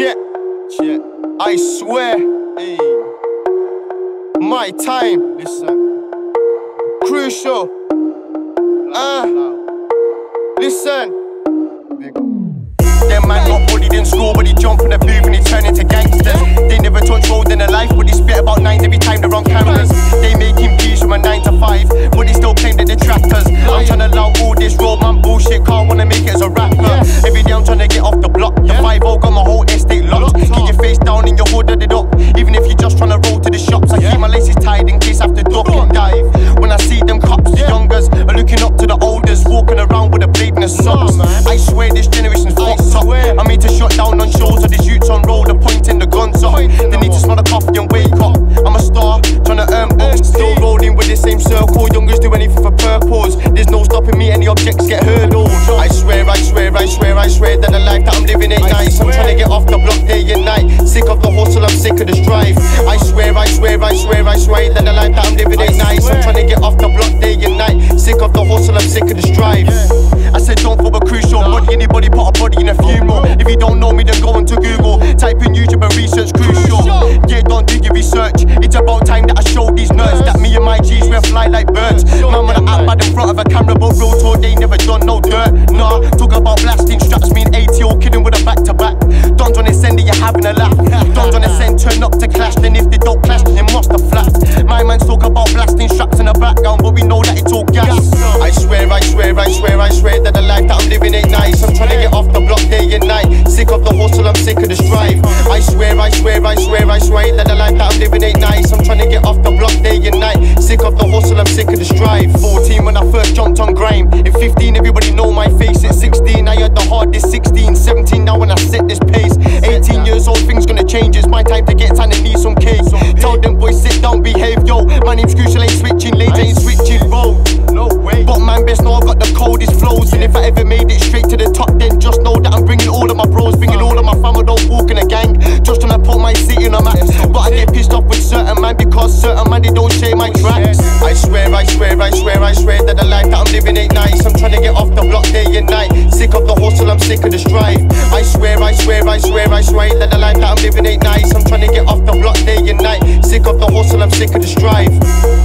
Check, check. I swear, hey. My time, listen. Crucial. Uh, listen. Them man got bullied in school, but he jump in the booth and he turn into gangsters. They never touch road in their life, but he spit about nine every time they're on cameras. They make him peace from a nine to five, but they still claim that they're trappers. I'm trying to allow all this road man bullshit, can't wanna make it as a rapper. Every day I'm trying to get off the block. The 5 got my whole down in your hood, it up. Even if you're just trying to roll to the shops, I keep my laces tied in case I have to duck and dive. When I see them cops, the youngers are looking up to the olders, walking around with a blade in the socks. I swear this generation's fucked up. I made to shut down on shows, so these youths on roll, they're pointing the guns up. They need to smell the coffee and wake up. I'm a star, trying to earn bucks, still rolling with the same circle. Youngers do anything for purpose. There's no stopping me, any objects get hurdled. I swear, I swear, I swear, I swear that the life that I'm living ain't nice. I'm trying to get off the block day and night. Sick of the hustle, I'm sick of the strife. I swear, I swear, I swear, I swear that the life that I'm living ain't nice. I'm trying to get off the block day and night. Sick of the hustle, I'm sick of the strife. I said, don't for a crucial body. Anybody put a body in a funeral. If you don't know me, then go onto Google. Type in YouTube and research crucial. Yeah, don't do your research. It's about time that I show these nerds that me and my G's we fly like birds. Man, when I act by the front of a camera, but real talk, they never done no dirt. Nah, talk about blasting straps, mean having a laugh. Don't wanna send turn up to clash, then if they don't clash, then they must have. My man's talk about blasting straps in the background, but we know that it's all gas. I swear, I swear, I swear, I swear that the life that I'm living ain't nice. I'm trying to get off the block day and night. Sick of the hustle, I'm sick of the strife. I swear, I swear, I swear, I swear that the life that I'm living ain't nice. I'm trying to get off 18 old, things gonna change. It's my time to get time and need some cake. Tell them boys, sit down, behave, yo. My name's Crucial, ain't switching lanes, ain't switching road. No way. But man, best know I got the coldest flows. And if I ever made it straight to the top, then just know that I'm bringing all of my bros, bringing all of my family, don't walk in a gang. Just trying to put my city on a map. But I get pissed off with certain man because certain man they don't share my tracks. I swear, I swear, I swear, I swear that the life that I'm living ain't nice. I'm trying to get off the block day and night. Sick of the hustle, I'm sick of the strife. I swear, I swear, I swear, I swear that the life that I'm living ain't nice. I'm trying to get off the block day and night. Sick of the hustle, I'm sick of the strife.